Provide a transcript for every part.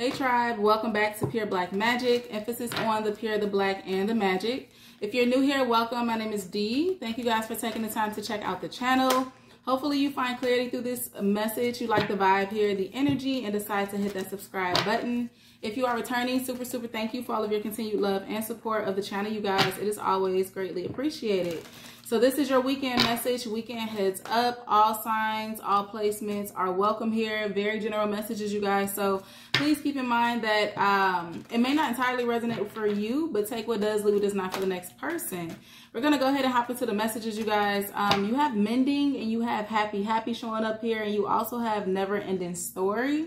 Hey tribe, welcome back to Pure Black MagicK. Emphasis on the pure, the black, and the magic. If you're new here, welcome. My name is Dee. Thank you guys for taking the time to check out the channel. Hopefully you find clarity through this message. You like the vibe here, the energy, and decide to hit that subscribe button. If you are returning, super, super thank you for all of your continued love and support of the channel, you guys. It is always greatly appreciated. So this is your weekend message. Weekend heads up. All signs, all placements are welcome here. Very general messages, you guys. So please keep in mind that um, it may not entirely resonate for you, but take what does, leave what does not for the next person. We're going to go ahead and hop into the messages, you guys. Um, you have mending and you have happy, happy showing up here. And you also have never ending story.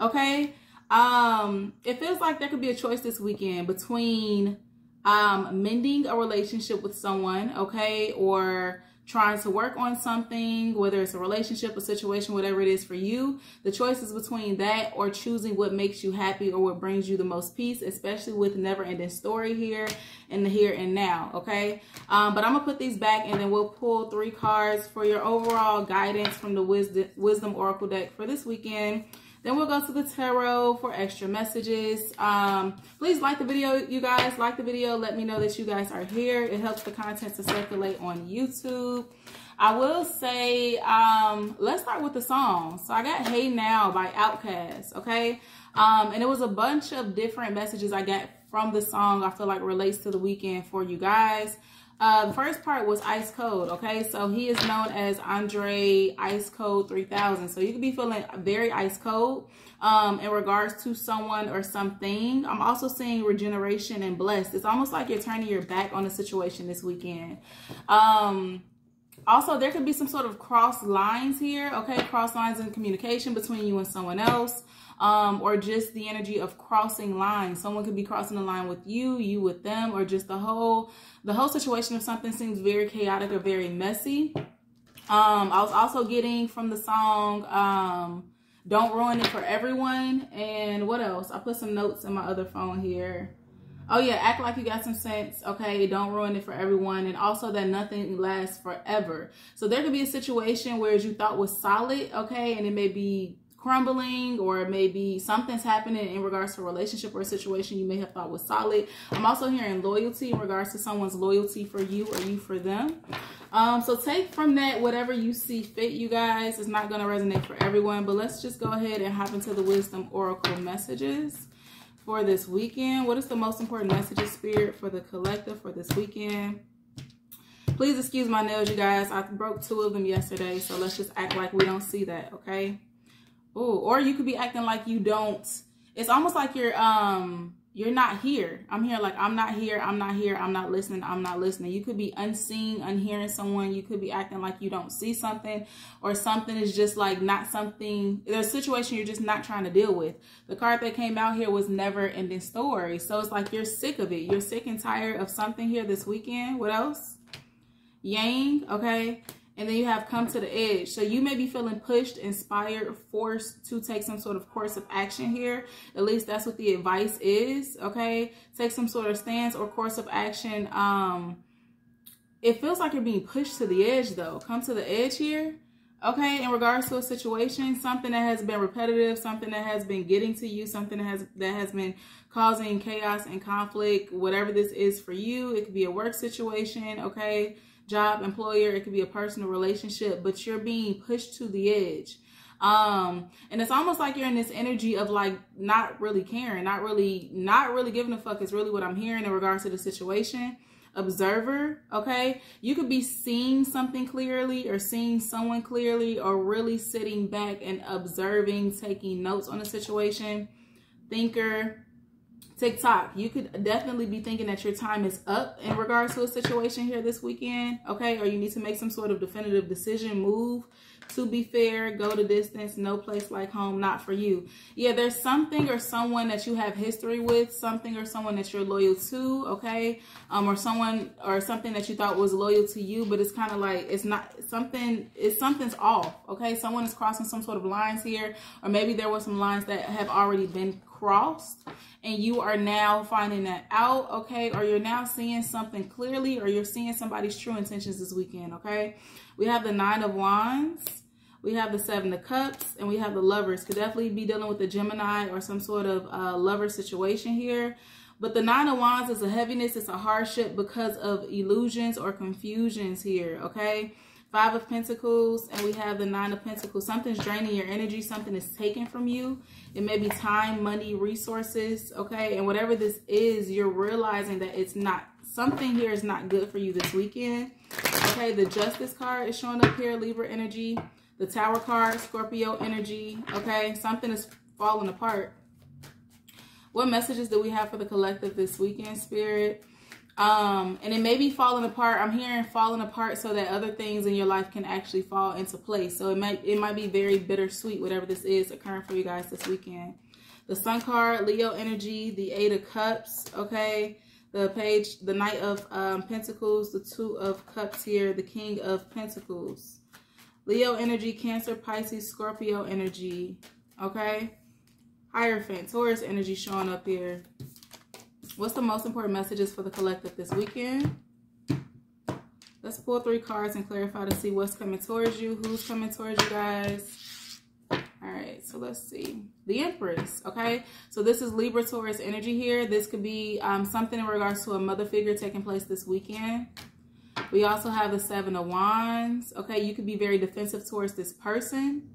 Okay. Um, it feels like there could be a choice this weekend between um, mending a relationship with someone, okay, or trying to work on something, whether it's a relationship, a situation, whatever it is for you, the choice is between that or choosing what makes you happy or what brings you the most peace, especially with never ending story here in the here and now, okay? Um, but I'm gonna put these back and then we'll pull three cards for your overall guidance from the Wisdom, Wisdom Oracle deck for this weekend. Then we'll go to the tarot for extra messages. Um, please like the video, you guys. Like the video. Let me know that you guys are here. It helps the content to circulate on YouTube. I will say, um, let's start with the song. So I got Hey Now by Outkast, okay? Um, and it was a bunch of different messages I got from the song I feel like relates to the weekend for you guys. Uh, the first part was Ice Cold, okay? So he is known as Andre Ice Cold 3000. So you could be feeling very ice cold um, in regards to someone or something. I'm also seeing regeneration and blessed. It's almost like you're turning your back on the situation this weekend. Um, also, there could be some sort of cross lines here, okay? Cross lines in communication between you and someone else um, or just the energy of crossing lines. Someone could be crossing the line with you, you with them, or just the whole the whole situation of something seems very chaotic or very messy. Um, I was also getting from the song um, Don't Ruin It for Everyone. And what else? I put some notes in my other phone here. Oh yeah, act like you got some sense. Okay, don't ruin it for everyone. And also that nothing lasts forever. So there could be a situation where you thought was solid, okay, and it may be crumbling or maybe something's happening in regards to a relationship or a situation you may have thought was solid. I'm also hearing loyalty in regards to someone's loyalty for you or you for them. Um, so take from that whatever you see fit, you guys. It's not going to resonate for everyone, but let's just go ahead and hop into the Wisdom Oracle messages for this weekend. What is the most important messages, Spirit, for the collective for this weekend? Please excuse my nails, you guys. I broke two of them yesterday, so let's just act like we don't see that, okay? Oh, or you could be acting like you don't. It's almost like you're um you're not here. I'm here like I'm not here. I'm not here. I'm not listening. I'm not listening. You could be unseen, unhearing someone. You could be acting like you don't see something or something is just like not something. There's a situation you're just not trying to deal with. The card that came out here was never ending story. So it's like you're sick of it. You're sick and tired of something here this weekend. What else? Yang, okay? And then you have come to the edge. So you may be feeling pushed, inspired, forced to take some sort of course of action here. At least that's what the advice is, okay? Take some sort of stance or course of action. Um, it feels like you're being pushed to the edge though. Come to the edge here. Okay, in regards to a situation, something that has been repetitive, something that has been getting to you, something that has that has been causing chaos and conflict, whatever this is for you. It could be a work situation, okay? Job, employer, it could be a personal relationship, but you're being pushed to the edge. Um, and it's almost like you're in this energy of like not really caring, not really, not really giving a fuck is really what I'm hearing in regards to the situation. Observer, okay? You could be seeing something clearly or seeing someone clearly or really sitting back and observing, taking notes on the situation. Thinker, TikTok, you could definitely be thinking that your time is up in regards to a situation here this weekend, okay? Or you need to make some sort of definitive decision, move. To be fair, go the distance, no place like home, not for you. Yeah, there's something or someone that you have history with, something or someone that you're loyal to, okay? Um, or someone or something that you thought was loyal to you, but it's kind of like it's not something, it's something's off, okay? Someone is crossing some sort of lines here, or maybe there were some lines that have already been crossed and you are now finding that out, okay? Or you're now seeing something clearly or you're seeing somebody's true intentions this weekend, okay? We have the Nine of Wands. We have the Seven of Cups and we have the Lovers. Could definitely be dealing with the Gemini or some sort of uh, lover situation here. But the Nine of Wands is a heaviness. It's a hardship because of illusions or confusions here, okay? Five of Pentacles, and we have the Nine of Pentacles. Something's draining your energy. Something is taken from you. It may be time, money, resources, okay? And whatever this is, you're realizing that it's not, something here is not good for you this weekend. Okay, the Justice card is showing up here, Libra energy. The Tower card, Scorpio energy, okay? Something is falling apart. What messages do we have for the collective this weekend, Spirit? Um, and it may be falling apart. I'm hearing falling apart so that other things in your life can actually fall into place. So it might it might be very bittersweet, whatever this is occurring for you guys this weekend. The Sun card, Leo energy, the Eight of Cups, okay. The page, the Knight of um, Pentacles, the Two of Cups here, the King of Pentacles. Leo energy, Cancer, Pisces, Scorpio energy, okay. Hierophant, Taurus energy showing up here. What's the most important messages for the collective this weekend? Let's pull three cards and clarify to see what's coming towards you, who's coming towards you guys. All right, so let's see. The Empress, okay? So this is Libra Taurus energy here. This could be um, something in regards to a mother figure taking place this weekend. We also have the Seven of Wands, okay? You could be very defensive towards this person,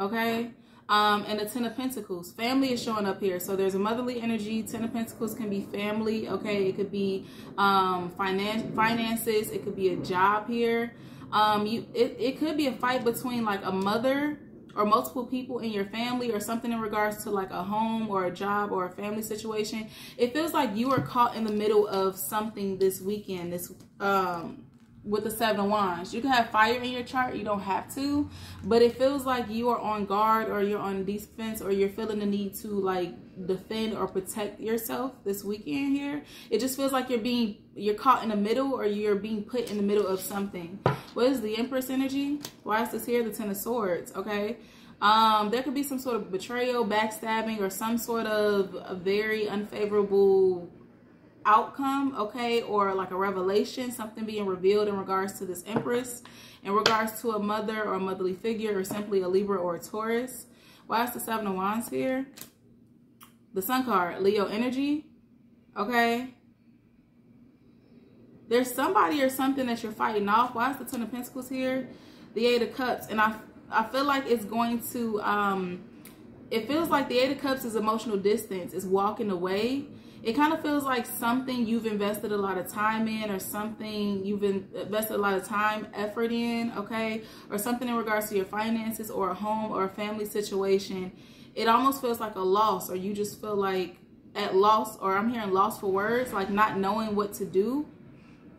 okay? Um, and the Ten of Pentacles. Family is showing up here. So there's a motherly energy. Ten of Pentacles can be family. Okay. It could be um, finan finances. It could be a job here. Um, you it, it could be a fight between like a mother or multiple people in your family or something in regards to like a home or a job or a family situation. It feels like you are caught in the middle of something this weekend. This um with the seven of wands. You can have fire in your chart you don't have to but it feels like you are on guard or you're on defense or you're feeling the need to like defend or protect yourself this weekend here. It just feels like you're being you're caught in the middle or you're being put in the middle of something. What is the empress energy? Why is this here? The ten of swords okay? Um there could be some sort of betrayal backstabbing or some sort of very unfavorable outcome, okay, or like a revelation, something being revealed in regards to this Empress, in regards to a mother or a motherly figure, or simply a Libra or a Taurus. Why is the Seven of Wands here? The Sun card, Leo energy, okay? There's somebody or something that you're fighting off. Why is the Ten of Pentacles here? The Eight of Cups, and I, I feel like it's going to, um, it feels like the Eight of Cups is emotional distance, is walking away it kind of feels like something you've invested a lot of time in or something you've invested a lot of time effort in okay? Or something in regards to your finances or a home or a family situation. It almost feels like a loss or you just feel like at loss or i'm hearing loss for words like not knowing what to do.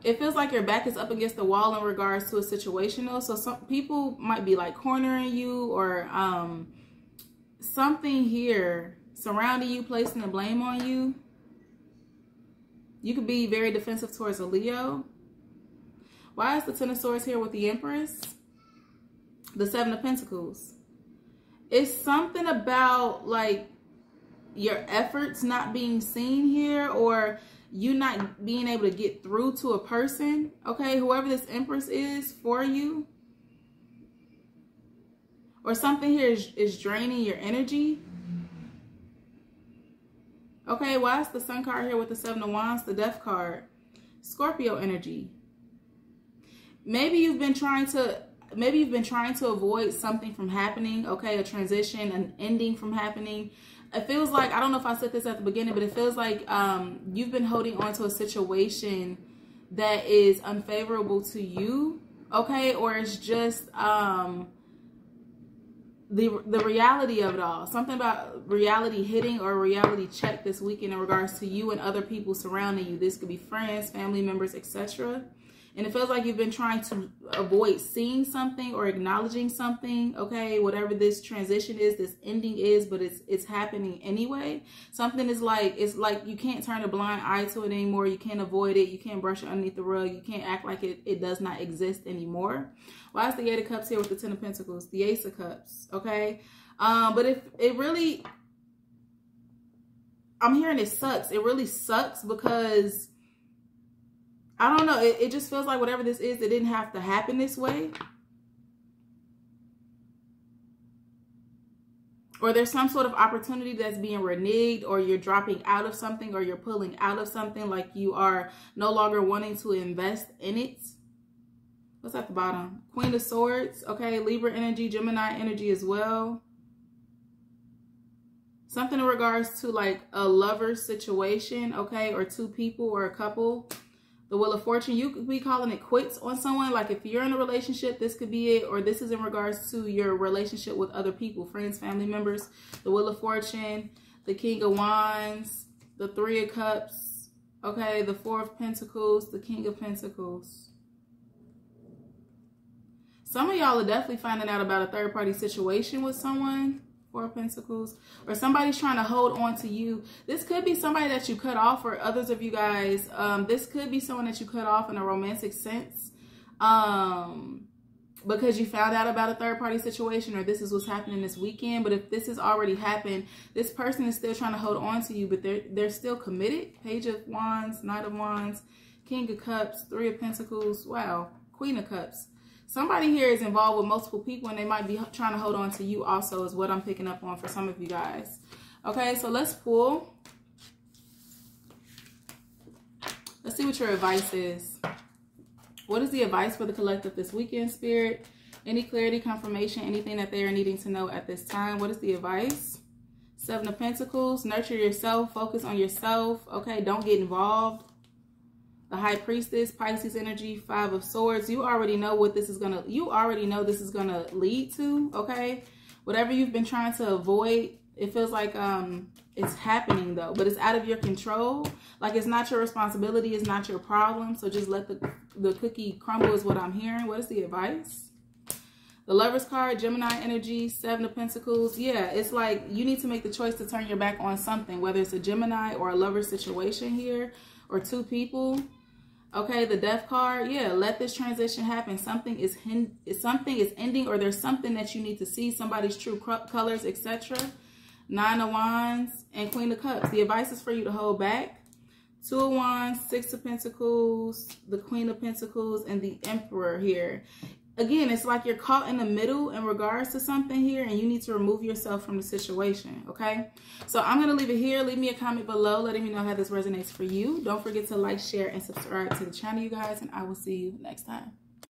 It feels like your back is up against the wall in regards to a situation though. So some people might be like cornering you or um something here surrounding you placing the blame on you you could be very defensive towards a Leo. Why is the Ten of Swords here with the Empress? The Seven of Pentacles. It's something about like your efforts not being seen here or you not being able to get through to a person. Okay, whoever this Empress is for you. Or something here is, is draining your energy. Okay, why is the Sun card here with the Seven of Wands, the Death card? Scorpio energy. Maybe you've been trying to maybe you've been trying to avoid something from happening, okay, a transition, an ending from happening. It feels like, I don't know if I said this at the beginning, but it feels like um, you've been holding on to a situation that is unfavorable to you, okay, or it's just um, the the reality of it all. Something about reality hitting or reality check this weekend in regards to you and other people surrounding you. This could be friends family members etc and it feels like you've been trying to avoid seeing something or acknowledging something okay whatever this transition is this ending is but it's it's happening anyway. Something is like it's like you can't turn a blind eye to it anymore. You can't avoid it. You can't brush it underneath the rug. You can't act like it, it does not exist anymore. Why is the eight of cups here with the ten of pentacles? The ace of cups okay? Um but if it really i'm hearing it sucks. It really sucks because I don't know. It, it just feels like whatever this is, it didn't have to happen this way. Or there's some sort of opportunity that's being reneged or you're dropping out of something or you're pulling out of something like you are no longer wanting to invest in it. What's at the bottom? Queen of Swords. Okay, Libra energy, Gemini energy as well something in regards to like a lover situation, okay, or two people or a couple the Wheel of Fortune, you could be calling it quits on someone. Like if you're in a relationship, this could be it. Or this is in regards to your relationship with other people, friends, family members. The Wheel of Fortune, the King of Wands, the Three of Cups, okay, the Four of Pentacles, the King of Pentacles. Some of y'all are definitely finding out about a third party situation with someone. Four of Pentacles, or somebody's trying to hold on to you. This could be somebody that you cut off, or others of you guys. Um, this could be someone that you cut off in a romantic sense, um, because you found out about a third party situation, or this is what's happening this weekend. But if this has already happened, this person is still trying to hold on to you, but they're they're still committed. Page of Wands, Knight of Wands, King of Cups, Three of Pentacles. Wow, Queen of Cups somebody here is involved with multiple people and they might be trying to hold on to you also is what I'm picking up on for some of you guys. Okay, so let's pull. Let's see what your advice is. What is the advice for the collective this weekend, Spirit? Any clarity, confirmation, anything that they are needing to know at this time? What is the advice? Seven of Pentacles, nurture yourself, focus on yourself. Okay, don't get involved the high priestess pisces energy five of swords. You already know what this is gonna you already know this is gonna lead to okay? Whatever you've been trying to avoid it feels like um it's happening though but it's out of your control. Like it's not your responsibility it's not your problem so just let the the cookie crumble is what i'm hearing. What is the advice? The lover's card gemini energy seven of pentacles. Yeah it's like you need to make the choice to turn your back on something whether it's a gemini or a lover situation here or two people Okay, the death card, yeah, let this transition happen. Something is something is ending or there's something that you need to see, somebody's true colors, etc. Nine of Wands and Queen of Cups. The advice is for you to hold back. Two of Wands, Six of Pentacles, the Queen of Pentacles, and the Emperor here again, it's like you're caught in the middle in regards to something here and you need to remove yourself from the situation, okay? So I'm going to leave it here. Leave me a comment below letting me know how this resonates for you. Don't forget to like, share, and subscribe to the channel, you guys, and I will see you next time.